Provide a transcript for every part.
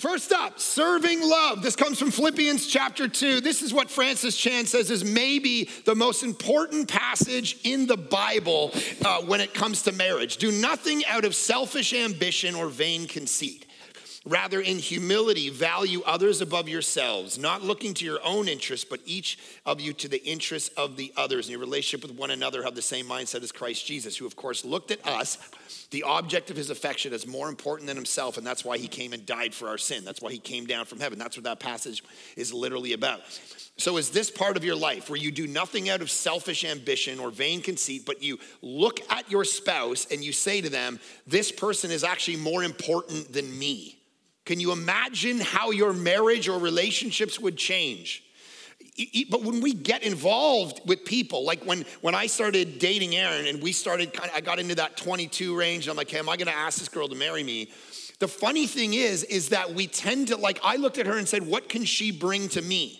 First up, serving love. This comes from Philippians chapter 2. This is what Francis Chan says is maybe the most important passage in the Bible uh, when it comes to marriage. Do nothing out of selfish ambition or vain conceit. Rather, in humility, value others above yourselves, not looking to your own interests, but each of you to the interests of the others. In your relationship with one another, have the same mindset as Christ Jesus, who, of course, looked at us, the object of his affection, as more important than himself, and that's why he came and died for our sin. That's why he came down from heaven. That's what that passage is literally about. So, is this part of your life where you do nothing out of selfish ambition or vain conceit, but you look at your spouse and you say to them, This person is actually more important than me? Can you imagine how your marriage or relationships would change? But when we get involved with people, like when, when I started dating Erin and we started, kind of, I got into that 22 range, I'm like, hey, am I gonna ask this girl to marry me? The funny thing is, is that we tend to, like, I looked at her and said, what can she bring to me?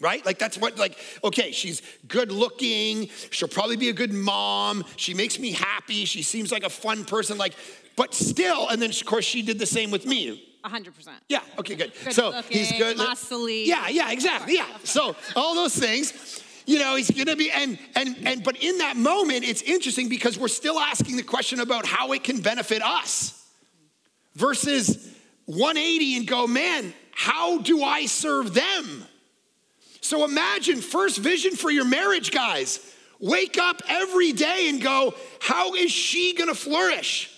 right? Like that's what like okay, she's good looking, she'll probably be a good mom, she makes me happy, she seems like a fun person like but still and then of course she did the same with me. 100%. Yeah, okay, good. Good so looking, he's good. muscly. Yeah, yeah, exactly. Yeah. So all those things, you know, he's gonna be and and and but in that moment, it's interesting because we're still asking the question about how it can benefit us versus 180 and go, man, how do I serve them? So imagine first vision for your marriage, guys. Wake up every day and go, how is she gonna flourish?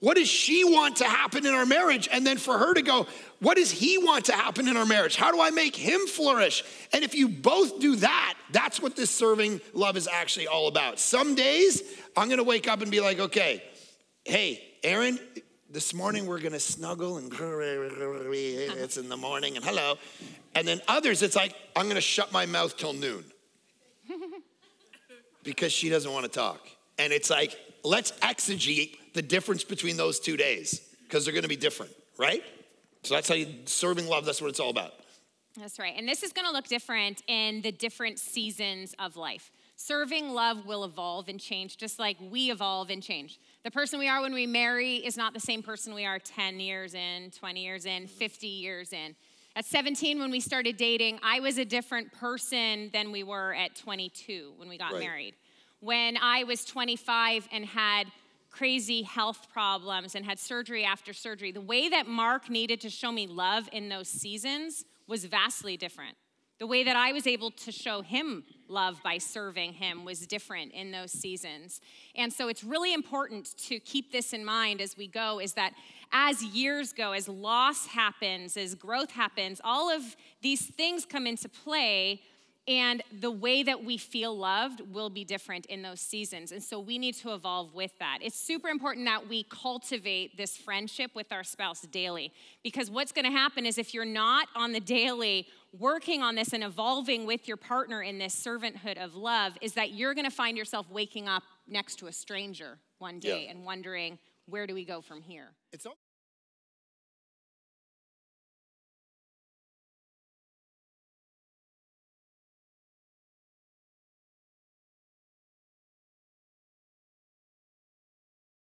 What does she want to happen in our marriage? And then for her to go, what does he want to happen in our marriage? How do I make him flourish? And if you both do that, that's what this serving love is actually all about. Some days I'm gonna wake up and be like, okay, hey, Erin, this morning we're gonna snuggle and it's in the morning and hello. And then others, it's like, I'm gonna shut my mouth till noon because she doesn't wanna talk. And it's like, let's exegete the difference between those two days because they're gonna be different, right? So that's how you serving love, that's what it's all about. That's right. And this is going to look different in the different seasons of life. Serving love will evolve and change just like we evolve and change. The person we are when we marry is not the same person we are 10 years in, 20 years in, mm-hmm. 50 years in. At 17, when we started dating, I was a different person than we were at 22 when we got Right. married. When I was 25 and had crazy health problems and had surgery after surgery, the way that Mark needed to show me love in those seasons was vastly different. The way that I was able to show him love by serving him was different in those seasons. And so it's really important to keep this in mind as we go is that as years go, as loss happens, as growth happens, all of these things come into play and the way that we feel loved will be different in those seasons. And so we need to evolve with that. It's super important that we cultivate this friendship with our spouse daily. Because what's gonna happen is if you're not on the daily working on this and evolving with your partner in this servanthood of love, is that you're gonna find yourself waking up next to a stranger one day Yeah. and wondering, where do we go from here?